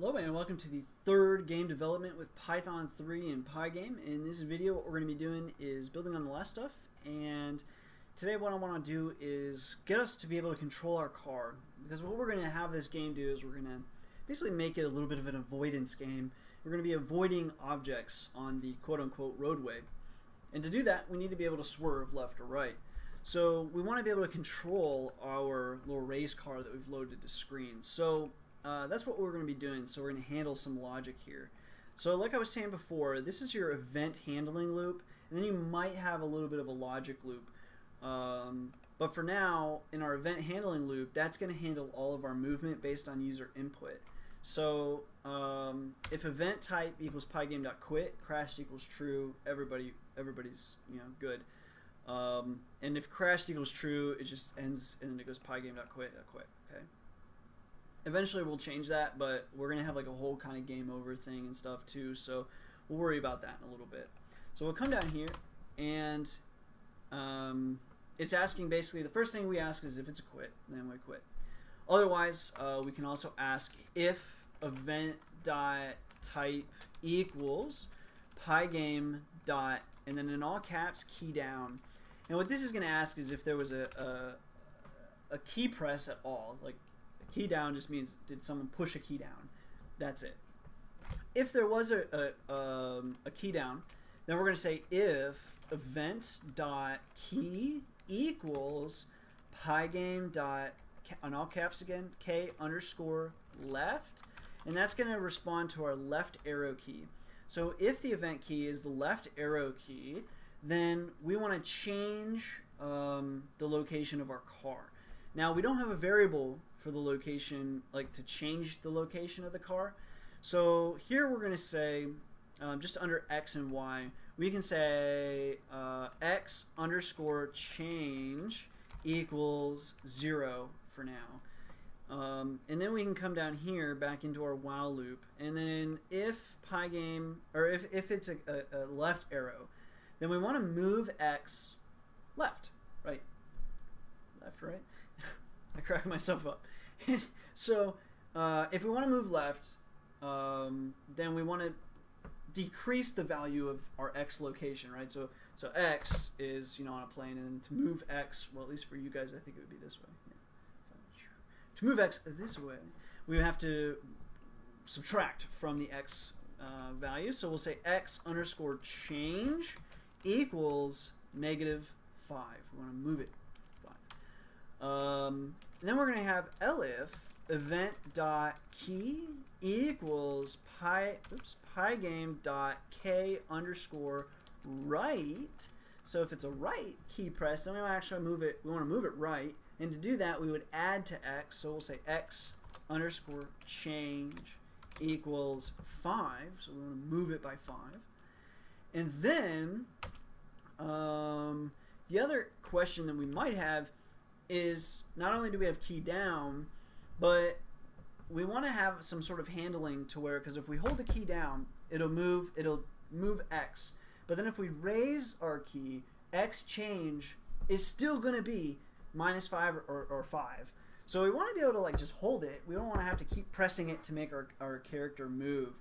Hello and welcome to the third game development with Python 3 and Pygame. In this video what we're going to be doing is building on the last stuff and today what I want to do is get us to be able to control our car because what we're going to have this game do is we're going to basically make it a little bit of an avoidance game. We're going to be avoiding objects on the quote-unquote roadway and to do that we need to be able to swerve left or right. So we want to be able to control our little race car that we've loaded to screen. So uh, that's what we're going to be doing. So we're going to handle some logic here. So like I was saying before, this is your event handling loop, and then you might have a little bit of a logic loop. Um, but for now, in our event handling loop, that's going to handle all of our movement based on user input. So um, if event type equals pygame.quit, crashed equals true, everybody everybody's you know good. Um, and if crashed equals true, it just ends and then it goes pygame.quit, quit. Eventually we'll change that, but we're gonna have like a whole kind of game over thing and stuff too. So we'll worry about that in a little bit. So we'll come down here and um, it's asking basically the first thing we ask is if it's a quit, then we quit. Otherwise, uh, we can also ask if event dot type equals pygame dot and then in all caps key down. And what this is going to ask is if there was a, a, a key press at all, like Key down just means did someone push a key down? That's it. If there was a, a, um, a key down, then we're going to say if event dot key equals pygame dot on all caps again k underscore left, and that's going to respond to our left arrow key. So if the event key is the left arrow key, then we want to change um, the location of our car. Now we don't have a variable for the location, like to change the location of the car. So here we're going to say, um, just under x and y, we can say uh, x underscore change equals 0 for now. Um, and then we can come down here back into our while loop. And then if pygame, or if, if it's a, a, a left arrow, then we want to move x left, right, left, right. I crack myself up. so uh, if we want to move left, um, then we want to decrease the value of our x location, right? So so x is you know on a plane, and to move x, well at least for you guys, I think it would be this way. Yeah. To move x this way, we have to subtract from the x uh, value. So we'll say x underscore change equals negative 5. We want to move it 5. Um, then we're going to have elif event dot key equals pi oops pygame dot k underscore right. So if it's a right key press, then we want actually move it. We want to move it right, and to do that, we would add to x. So we'll say x underscore change equals five. So we want to move it by five, and then um, the other question that we might have is not only do we have key down, but we want to have some sort of handling to where because if we hold the key down, it'll move it'll move x. But then if we raise our key, x change is still going to be minus 5 or, or 5. So we want to be able to like just hold it. We don't want to have to keep pressing it to make our, our character move.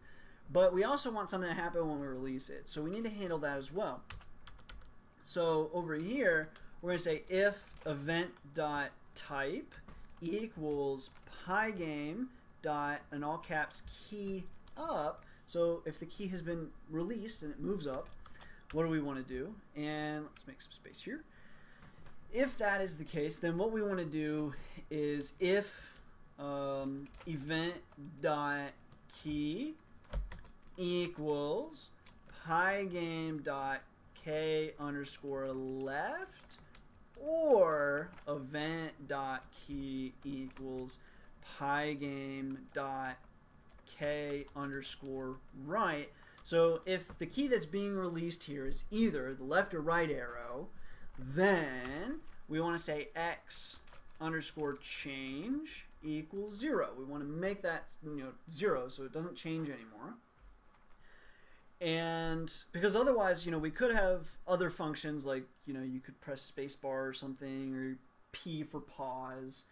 But we also want something to happen when we release it. So we need to handle that as well. So over here, we're going to say if event dot type equals pygame dot in all caps key up. So if the key has been released and it moves up, what do we want to do? And let's make some space here. If that is the case, then what we want to do is if um, event dot key equals pygame dot k underscore left or event dot key equals pygame dot k underscore right. So if the key that's being released here is either the left or right arrow, then we want to say x underscore change equals zero. We want to make that you know zero so it doesn't change anymore and because otherwise you know we could have other functions like you know you could press spacebar or something or p for pause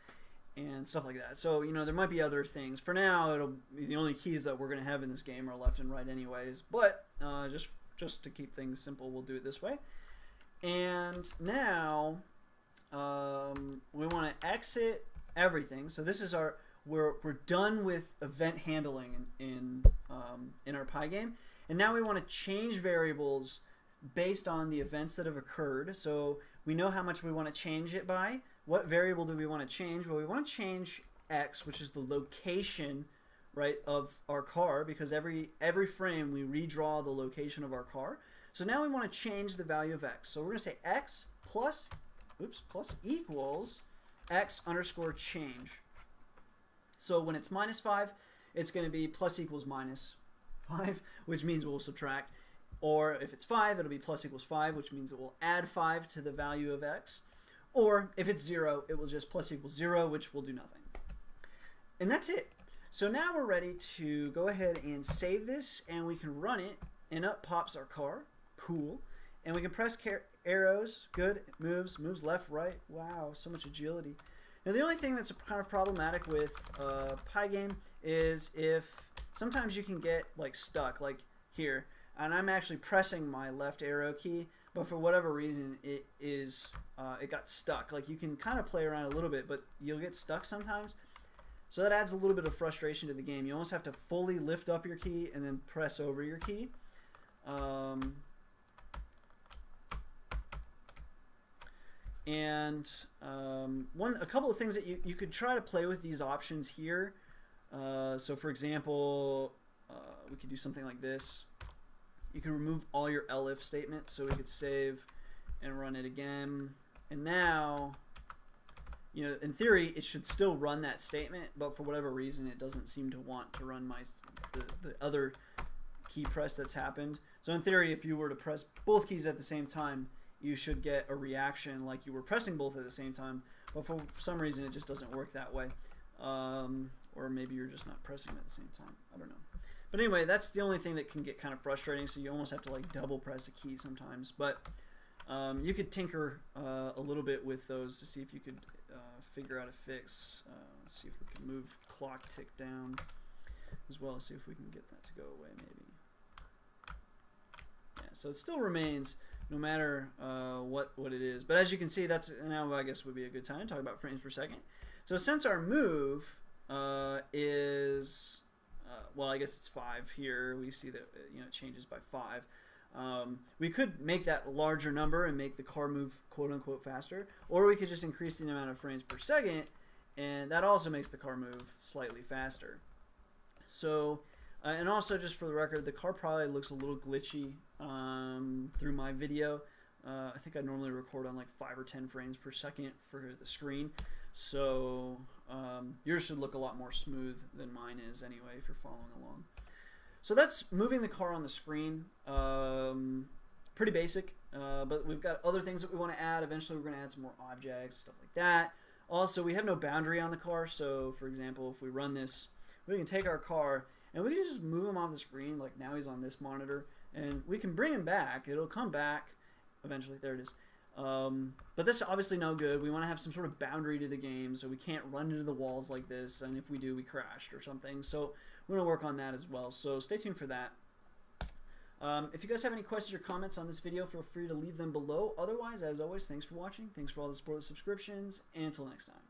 and stuff like that. So you know there might be other things. For now, it'll the only keys that we're going to have in this game are left and right, anyways. But uh, just just to keep things simple, we'll do it this way. And now um, we want to exit everything. So this is our we're we're done with event handling in in, um, in our Pygame, and now we want to change variables based on the events that have occurred. So we know how much we want to change it by. What variable do we want to change? Well, we want to change x, which is the location, right, of our car, because every every frame we redraw the location of our car. So now we want to change the value of x. So we're going to say x plus, oops, plus equals x underscore change. So when it's minus 5, it's going to be plus equals minus 5, which means we'll subtract. Or if it's 5, it'll be plus equals 5, which means it will add 5 to the value of x. Or if it's 0, it will just plus equals 0, which will do nothing. And that's it. So now we're ready to go ahead and save this, and we can run it, and up pops our car. Cool. And we can press arrows. Good. It moves. Moves left, right. Wow, so much agility. Now the only thing that's kind of problematic with uh, Pygame is if sometimes you can get like stuck, like here and I'm actually pressing my left arrow key, but for whatever reason it is uh, it got stuck. Like you can kind of play around a little bit, but you'll get stuck sometimes. So that adds a little bit of frustration to the game. You almost have to fully lift up your key and then press over your key. Um, and um, one, a couple of things that you, you could try to play with these options here. Uh, so for example, uh, we could do something like this. You can remove all your elif statements. So we could save and run it again. And now you know in theory it should still run that statement but for whatever reason it doesn't seem to want to run my the, the other key press that's happened. So in theory if you were to press both keys at the same time you should get a reaction like you were pressing both at the same time but for some reason it just doesn't work that way um, or maybe you're just not pressing at the same time I don't know but anyway, that's the only thing that can get kind of frustrating. So you almost have to like double press a key sometimes. But um, you could tinker uh, a little bit with those to see if you could uh, figure out a fix. Uh, let's see if we can move clock tick down as well. See if we can get that to go away maybe. Yeah, so it still remains no matter uh, what what it is. But as you can see, that's now I guess would be a good time to talk about frames per second. So since our move uh, is uh, well, I guess it's five here. We see that uh, you know it changes by five. Um, we could make that larger number and make the car move quote unquote faster, or we could just increase the amount of frames per second, and that also makes the car move slightly faster. So, uh, and also just for the record, the car probably looks a little glitchy um, through my video. Uh, I think I normally record on like 5 or 10 frames per second for the screen. So um, yours should look a lot more smooth than mine is anyway if you're following along. So that's moving the car on the screen. Um, pretty basic, uh, but we've got other things that we want to add. Eventually we're going to add some more objects, stuff like that. Also, we have no boundary on the car, so for example, if we run this, we can take our car and we can just move him off the screen, like now he's on this monitor, and we can bring him back. It'll come back eventually. There it is. Um, but this is obviously no good. We want to have some sort of boundary to the game, so we can't run into the walls like this, and if we do, we crashed or something. So we're going to work on that as well. So stay tuned for that. Um, if you guys have any questions or comments on this video, feel free to leave them below. Otherwise, as always, thanks for watching. Thanks for all the support and subscriptions. And until next time.